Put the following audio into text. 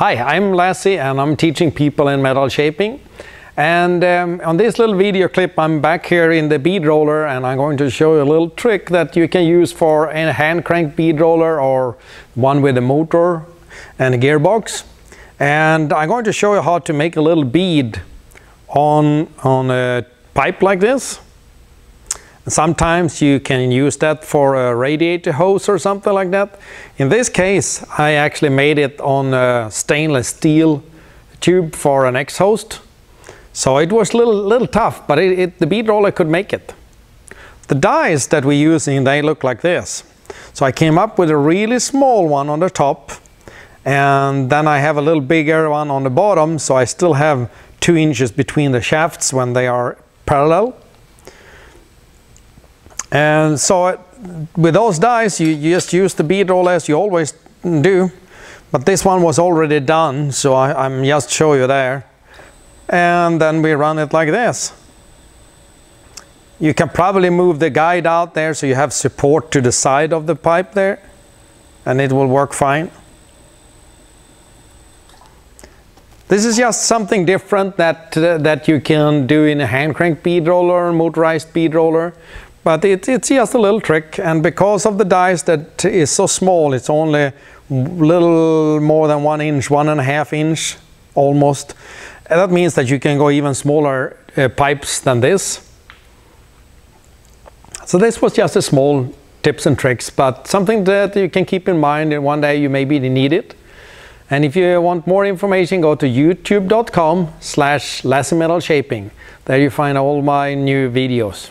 Hi, I'm Lazze and I'm teaching people in metal shaping. And um, on this little video clip I'm back here in the bead roller and I'm going to show you a little trick that you can use for a hand crank bead roller or one with a motor and a gearbox. And I'm going to show you how to make a little bead on, on a pipe like this. Sometimes you can use that for a radiator hose or something like that. In this case, I actually made it on a stainless steel tube for an exhaust. So it was a little, little tough, but it, it, the bead roller could make it. The dies that we're using, they look like this. So I came up with a really small one on the top, and then I have a little bigger one on the bottom, so I still have two inches between the shafts when they are parallel. And so with those dies, you, just use the bead roller as you always do. But this one was already done, so I, am just show you there. And then we run it like this. You can probably move the guide out there so you have support to the side of the pipe there. And it will work fine. This is just something different that, uh, that you can do in a hand crank bead roller, motorized bead roller. But it, it's just a little trick and because of the dies that is so small, it's only a little more than one inch, one and a half inch almost. And that means that you can go even smaller uh, pipes than this. So this was just a small tips and tricks, but something that you can keep in mind and one day you maybe need it. And if you want more information, go to youtube.com slash Shaping. There you find all my new videos.